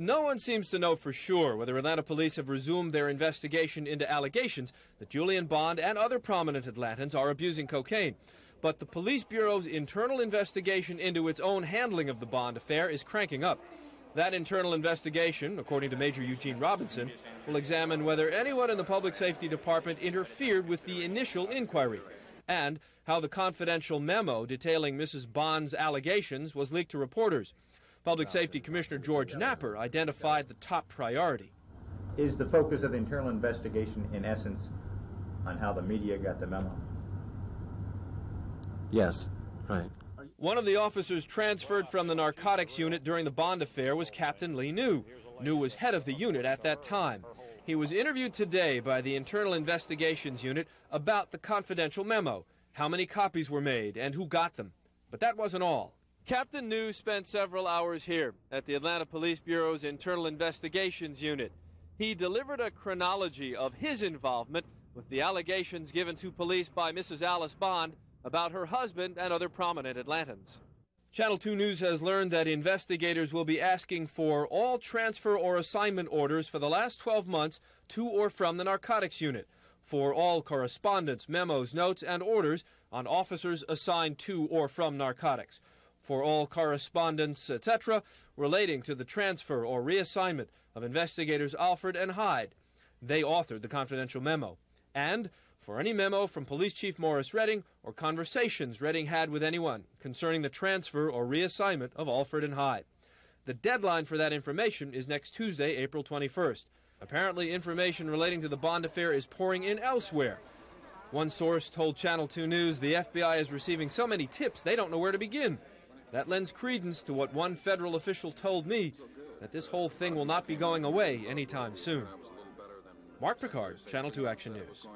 No one seems to know for sure whether Atlanta police have resumed their investigation into allegations that Julian Bond and other prominent Atlantans are abusing cocaine. But the Police Bureau's internal investigation into its own handling of the Bond affair is cranking up. That internal investigation, according to Major Eugene Robinson, will examine whether anyone in the Public Safety Department interfered with the initial inquiry and how the confidential memo detailing Mrs. Bond's allegations was leaked to reporters. Public Safety Commissioner George Napper identified the top priority. Is the focus of the internal investigation, in essence, on how the media got the memo? Yes, right. One of the officers transferred from the narcotics unit during the Bond affair was Captain Lee New. New was head of the unit at that time. He was interviewed today by the Internal Investigations Unit about the confidential memo, how many copies were made, and who got them. But that wasn't all. Captain New spent several hours here at the Atlanta Police Bureau's Internal Investigations Unit. He delivered a chronology of his involvement with the allegations given to police by Mrs. Alice Bond about her husband and other prominent Atlantans. Channel 2 News has learned that investigators will be asking for all transfer or assignment orders for the last 12 months to or from the narcotics unit, for all correspondence, memos, notes, and orders on officers assigned to or from narcotics for all correspondence, etc., relating to the transfer or reassignment of investigators Alford and Hyde. They authored the confidential memo. And for any memo from Police Chief Morris Redding or conversations Redding had with anyone concerning the transfer or reassignment of Alford and Hyde. The deadline for that information is next Tuesday, April 21st. Apparently, information relating to the Bond affair is pouring in elsewhere. One source told Channel 2 News the FBI is receiving so many tips they don't know where to begin. That lends credence to what one federal official told me that this whole thing will not be going away anytime soon. Mark Picard, Channel 2 Action News.